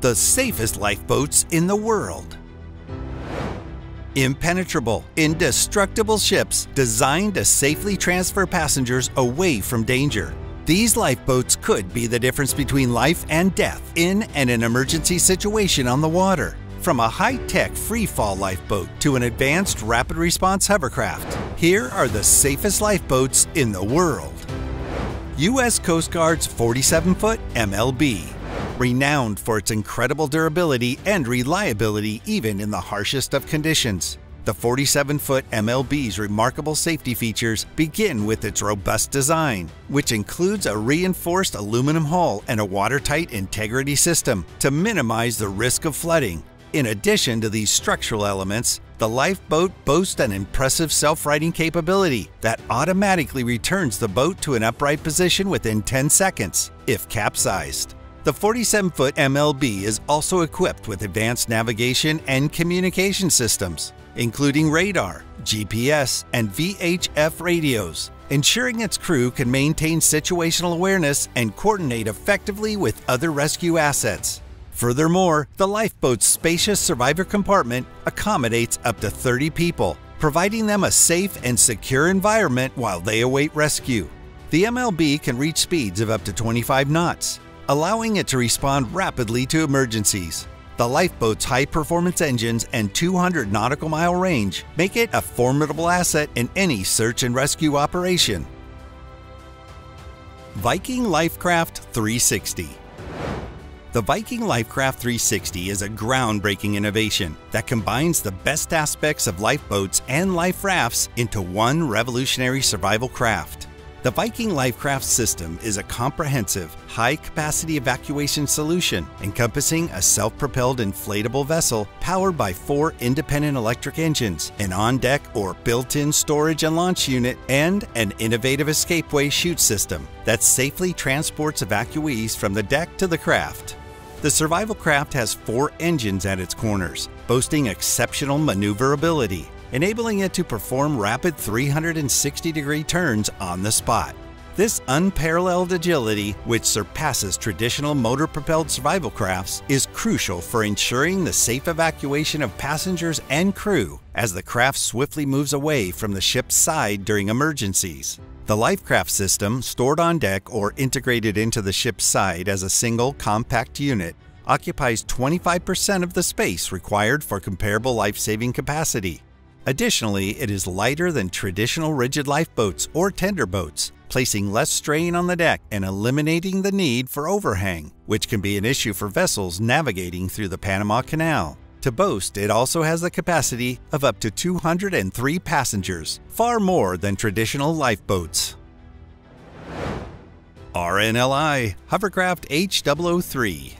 the safest lifeboats in the world. Impenetrable, indestructible ships designed to safely transfer passengers away from danger. These lifeboats could be the difference between life and death in and an emergency situation on the water. From a high-tech free-fall lifeboat to an advanced rapid response hovercraft, here are the safest lifeboats in the world. U.S. Coast Guard's 47-foot MLB renowned for its incredible durability and reliability even in the harshest of conditions. The 47 foot MLB's remarkable safety features begin with its robust design, which includes a reinforced aluminum hull and a watertight integrity system to minimize the risk of flooding. In addition to these structural elements, the lifeboat boasts an impressive self righting capability that automatically returns the boat to an upright position within 10 seconds if capsized. The 47 foot MLB is also equipped with advanced navigation and communication systems, including radar, GPS, and VHF radios, ensuring its crew can maintain situational awareness and coordinate effectively with other rescue assets. Furthermore, the lifeboat's spacious survivor compartment accommodates up to 30 people, providing them a safe and secure environment while they await rescue. The MLB can reach speeds of up to 25 knots, allowing it to respond rapidly to emergencies. The lifeboat's high performance engines and 200 nautical mile range make it a formidable asset in any search and rescue operation. Viking Lifecraft 360 the Viking Lifecraft 360 is a groundbreaking innovation that combines the best aspects of lifeboats and life rafts into one revolutionary survival craft. The Viking Lifecraft system is a comprehensive, high capacity evacuation solution encompassing a self propelled inflatable vessel powered by four independent electric engines, an on deck or built in storage and launch unit, and an innovative escapeway chute system that safely transports evacuees from the deck to the craft. The survival craft has four engines at its corners, boasting exceptional maneuverability enabling it to perform rapid 360 degree turns on the spot. This unparalleled agility, which surpasses traditional motor propelled survival crafts, is crucial for ensuring the safe evacuation of passengers and crew as the craft swiftly moves away from the ship's side during emergencies. The Lifecraft system, stored on deck or integrated into the ship's side as a single compact unit, occupies 25% of the space required for comparable life saving capacity. Additionally, it is lighter than traditional rigid lifeboats or tender boats, placing less strain on the deck and eliminating the need for overhang, which can be an issue for vessels navigating through the Panama Canal. To boast, it also has the capacity of up to 203 passengers, far more than traditional lifeboats. RNLI Hovercraft H003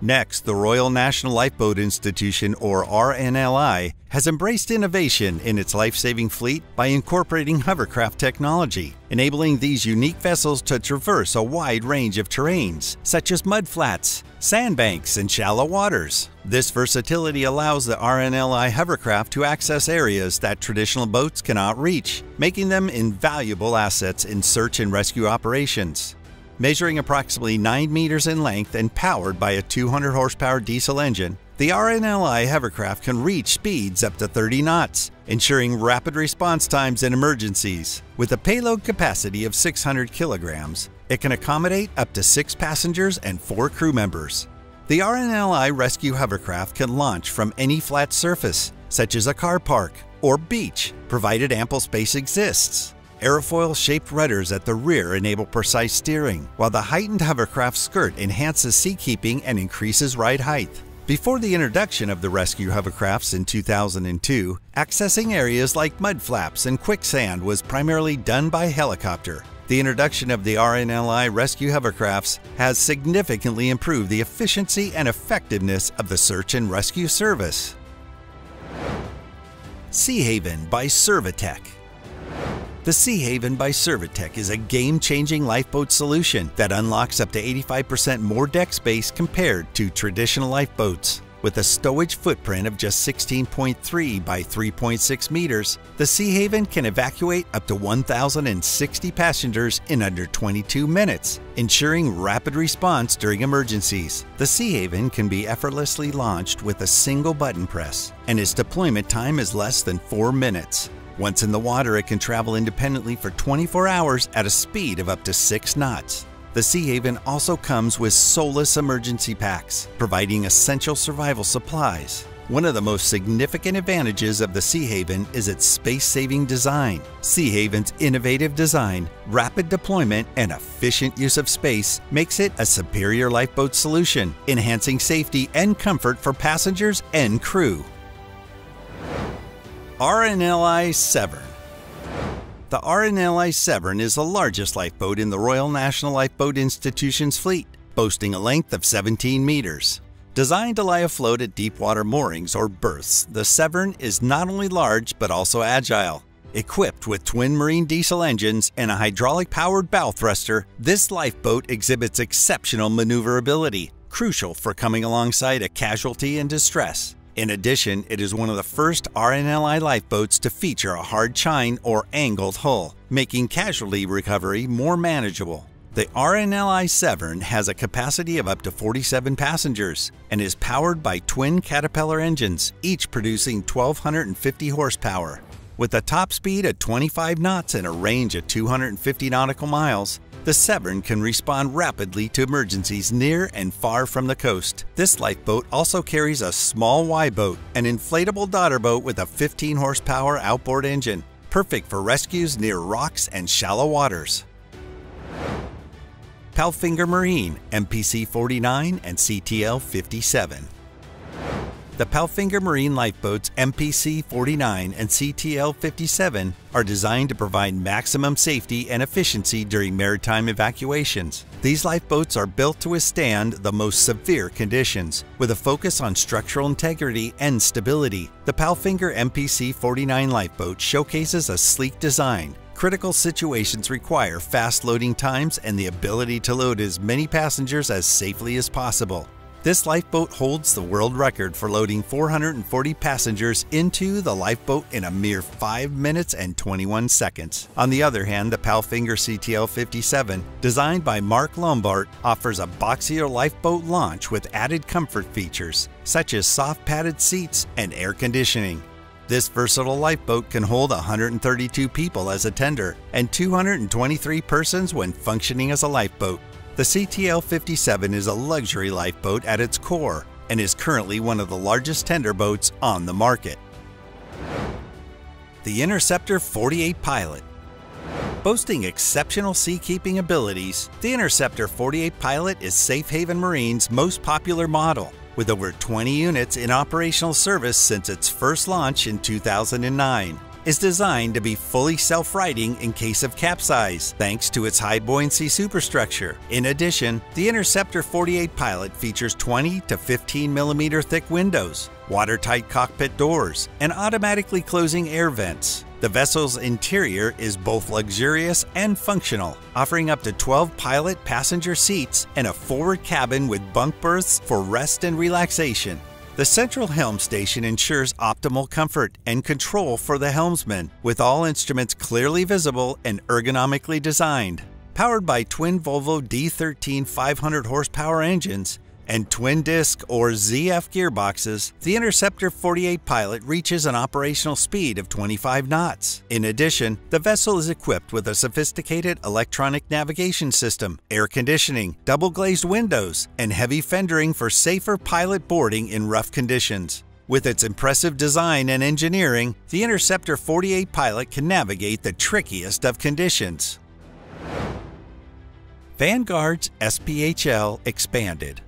Next, the Royal National Lifeboat Institution, or RNLI, has embraced innovation in its life saving fleet by incorporating hovercraft technology, enabling these unique vessels to traverse a wide range of terrains, such as mudflats, sandbanks, and shallow waters. This versatility allows the RNLI hovercraft to access areas that traditional boats cannot reach, making them invaluable assets in search and rescue operations. Measuring approximately 9 meters in length and powered by a 200 horsepower diesel engine, the RNLI hovercraft can reach speeds up to 30 knots, ensuring rapid response times in emergencies. With a payload capacity of 600 kilograms, it can accommodate up to 6 passengers and 4 crew members. The RNLI rescue hovercraft can launch from any flat surface, such as a car park or beach, provided ample space exists. Aerofoil shaped rudders at the rear enable precise steering, while the heightened hovercraft skirt enhances seakeeping and increases ride height. Before the introduction of the rescue hovercrafts in 2002, accessing areas like mudflats and quicksand was primarily done by helicopter. The introduction of the RNLI rescue hovercrafts has significantly improved the efficiency and effectiveness of the search and rescue service. Sea Haven by Survitec the Sea Haven by Survitec is a game-changing lifeboat solution that unlocks up to 85% more deck space compared to traditional lifeboats. With a stowage footprint of just 16.3 by 3.6 meters, the Sea Haven can evacuate up to 1,060 passengers in under 22 minutes, ensuring rapid response during emergencies. The Sea Haven can be effortlessly launched with a single button press, and its deployment time is less than 4 minutes. Once in the water, it can travel independently for 24 hours at a speed of up to 6 knots. The Sea Haven also comes with SOLAS emergency packs, providing essential survival supplies. One of the most significant advantages of the Sea Haven is its space saving design. Sea Haven's innovative design, rapid deployment, and efficient use of space makes it a superior lifeboat solution, enhancing safety and comfort for passengers and crew. RNLI Severn the RNLI Severn is the largest lifeboat in the Royal National Lifeboat Institution's fleet, boasting a length of 17 meters. Designed to lie afloat at deep-water moorings or berths, the Severn is not only large but also agile. Equipped with twin marine diesel engines and a hydraulic-powered bow thruster, this lifeboat exhibits exceptional maneuverability, crucial for coming alongside a casualty in distress. In addition, it is one of the first RNLI lifeboats to feature a hard chine or angled hull, making casualty recovery more manageable. The RNLI Severn has a capacity of up to 47 passengers and is powered by twin Caterpillar engines, each producing 1,250 horsepower. With a top speed of 25 knots and a range of 250 nautical miles, the Severn can respond rapidly to emergencies near and far from the coast. This lifeboat also carries a small Y boat, an inflatable daughter boat with a 15 horsepower outboard engine, perfect for rescues near rocks and shallow waters. Palfinger Marine MPC 49 and CTL 57. The Palfinger Marine Lifeboats MPC 49 and CTL 57 are designed to provide maximum safety and efficiency during maritime evacuations. These lifeboats are built to withstand the most severe conditions, with a focus on structural integrity and stability. The Palfinger MPC 49 lifeboat showcases a sleek design critical situations require fast loading times and the ability to load as many passengers as safely as possible. This lifeboat holds the world record for loading 440 passengers into the lifeboat in a mere 5 minutes and 21 seconds. On the other hand, the Palfinger CTL 57, designed by Marc Lombard, offers a boxier lifeboat launch with added comfort features, such as soft padded seats and air conditioning. This versatile lifeboat can hold 132 people as a tender and 223 persons when functioning as a lifeboat. The CTL 57 is a luxury lifeboat at its core and is currently one of the largest tender boats on the market. The Interceptor 48 Pilot Boasting exceptional seakeeping abilities, the Interceptor 48 Pilot is Safe Haven Marine's most popular model, with over 20 units in operational service since its first launch in 2009 is designed to be fully self-righting in case of capsize, thanks to its high buoyancy superstructure. In addition, the Interceptor 48 Pilot features 20 to 15 millimeter thick windows, watertight cockpit doors, and automatically closing air vents. The vessel's interior is both luxurious and functional, offering up to 12 pilot passenger seats and a forward cabin with bunk berths for rest and relaxation. The central helm station ensures optimal comfort and control for the helmsman, with all instruments clearly visible and ergonomically designed. Powered by twin Volvo D13 500 horsepower engines, and twin disc or ZF gearboxes, the Interceptor 48 Pilot reaches an operational speed of 25 knots. In addition, the vessel is equipped with a sophisticated electronic navigation system, air conditioning, double glazed windows, and heavy fendering for safer pilot boarding in rough conditions. With its impressive design and engineering, the Interceptor 48 Pilot can navigate the trickiest of conditions. Vanguard's SPHL expanded.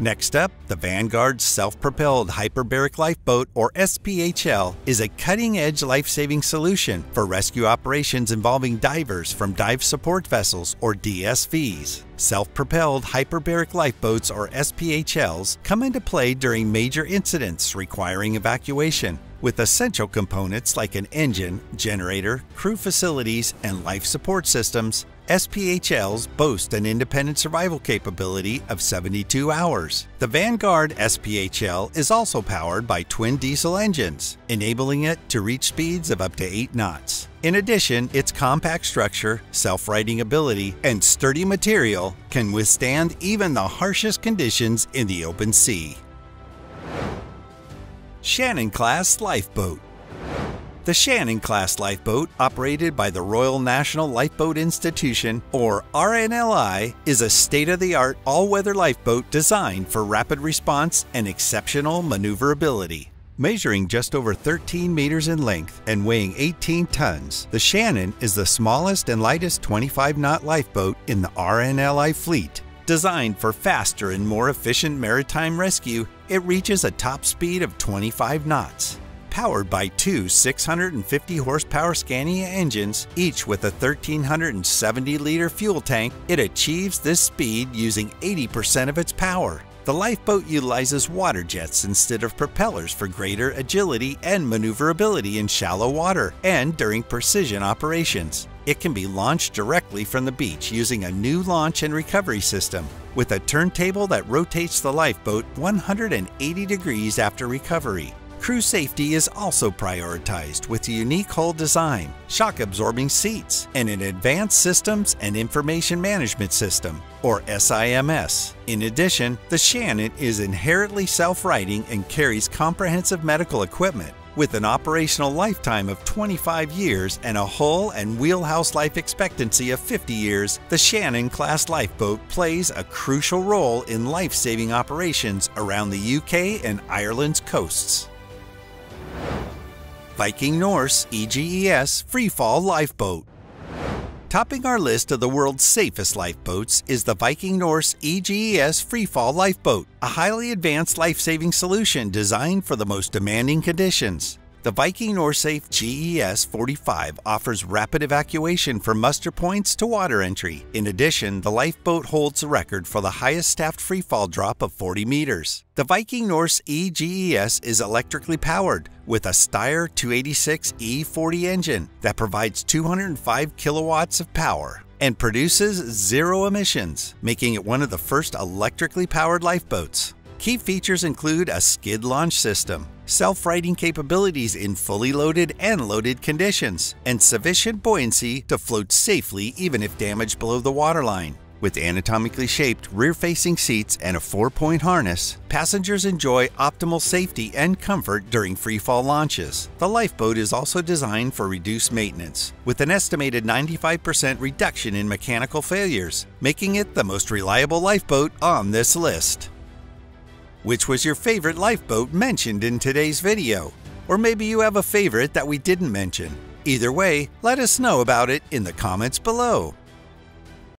Next up, the Vanguard Self Propelled Hyperbaric Lifeboat, or SPHL, is a cutting edge life saving solution for rescue operations involving divers from dive support vessels, or DSVs. Self propelled hyperbaric lifeboats, or SPHLs, come into play during major incidents requiring evacuation. With essential components like an engine, generator, crew facilities, and life support systems, SPHLs boast an independent survival capability of 72 hours. The Vanguard SPHL is also powered by twin diesel engines, enabling it to reach speeds of up to 8 knots. In addition, its compact structure, self-righting ability, and sturdy material can withstand even the harshest conditions in the open sea. Shannon Class Lifeboat the Shannon class lifeboat, operated by the Royal National Lifeboat Institution, or RNLI, is a state of the art all weather lifeboat designed for rapid response and exceptional maneuverability. Measuring just over 13 meters in length and weighing 18 tons, the Shannon is the smallest and lightest 25 knot lifeboat in the RNLI fleet. Designed for faster and more efficient maritime rescue, it reaches a top speed of 25 knots powered by two 650 horsepower Scania engines, each with a 1370 liter fuel tank, it achieves this speed using 80% of its power. The lifeboat utilizes water jets instead of propellers for greater agility and maneuverability in shallow water and during precision operations. It can be launched directly from the beach using a new launch and recovery system with a turntable that rotates the lifeboat 180 degrees after recovery. Crew safety is also prioritized with a unique hull design, shock absorbing seats, and an Advanced Systems and Information Management System, or SIMS. In addition, the Shannon is inherently self righting and carries comprehensive medical equipment. With an operational lifetime of 25 years and a hull and wheelhouse life expectancy of 50 years, the Shannon class lifeboat plays a crucial role in life saving operations around the UK and Ireland's coasts. Viking Norsafe GES Freefall Lifeboat. Topping our list of the world's safest lifeboats is the Viking Norsafe GES Freefall Lifeboat, a highly advanced life-saving solution designed for the most demanding conditions. The Viking Norsafe GES 45 offers rapid evacuation from muster points to water entry. In addition, the lifeboat holds the record for the highest staffed freefall drop of 40 meters. The Viking Norsafe GES is electrically powered with a Steyr 286 E40 engine that provides 205 kilowatts of power and produces zero emissions, making it one of the first electrically powered lifeboats. Key features include a skid launch system, self-righting capabilities in fully loaded and loaded conditions, and sufficient buoyancy to float safely even if damaged below the waterline. With anatomically shaped rear-facing seats and a four-point harness, passengers enjoy optimal safety and comfort during freefall launches. The lifeboat is also designed for reduced maintenance, with an estimated 95% reduction in mechanical failures, making it the most reliable lifeboat on this list. Which was your favorite lifeboat mentioned in today's video? Or maybe you have a favorite that we didn't mention. Either way, let us know about it in the comments below.